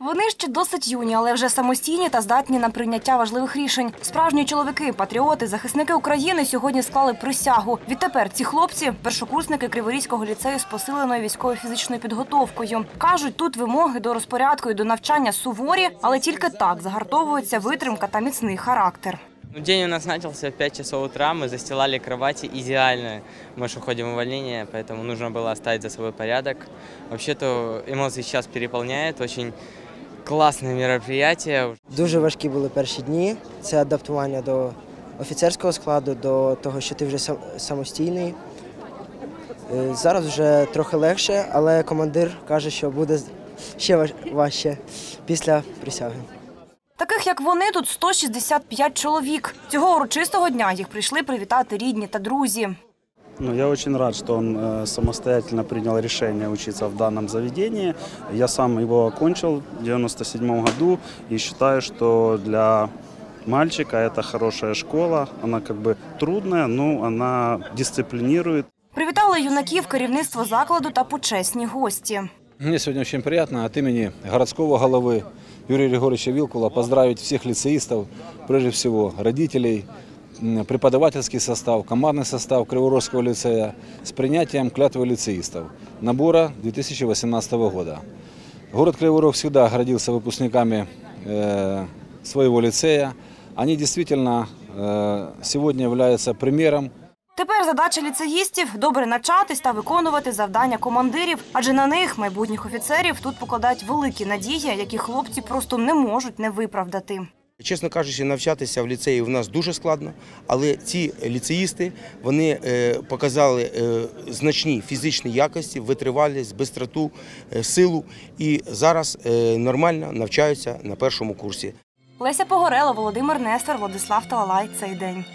Вони ще досить юні, але вже самостійні та здатні на прийняття важливих рішень. Справжні чоловіки, патріоти, захисники України сьогодні склали присягу. Відтепер ці хлопці першокурсники Криворізького ліцею з посиленою військово-фізичною підготовкою. кажуть, тут вимоги до розпорядку і до навчання суворі, але тільки так загартовується витримка та міцний характер. Ну, день у нас начался в 5 часов утра, мы застилали кровати идеально. Мы же уходим в увольнение, поэтому нужно было оставить за собой порядок. Вообще-то эмоции сейчас переполняют, очень классное мероприятие. Дуже важкі були перші дні. Це адаптування до офіцерського складу, до того, що ти вже самостійний. Е, Зараз вже трохи легше, але командир каже, що буде ще важче після присяги. Таких як вони тут 165 чоловік. Цього урочистого дня їх прийшли привітати рідні та друзі. Ну, я очень рад, что он э, самостоятельно принял решение учиться в данном заведении. Я сам его окончил в 97 году и считаю, что для мальчика это хорошая школа. Она как бы трудная, но она дисциплинирует. Привітали юнаків керівництво закладу та почесні гості. Мне сегодня очень приятно от имени городского головы Юрия Григорьевича Вилкула поздравить всех лицеистов, прежде всего родителей, м, преподавательский состав, командный состав Криворожского лицея с принятием клятвы лицеистов набора 2018 года. Город Криворог всегда гордился выпускниками э, своего лицея. Они действительно э, сегодня являются примером Тепер задача ліцеїстів добре навчатись та виконувати завдання командирів, адже на них, майбутніх офіцерів, тут покладають великі надії, які хлопці просто не можуть не виправдати. Чесно кажучи, навчатися в ліцеї в нас дуже складно, але ці ліцеїсти вони е, показали е, значні фізичні якості, витривалість, бистроту, е, силу і зараз нормально навчаються на першому курсі. Леся Погорела, Володимир Нестор, Владислав Талалай. Цей день.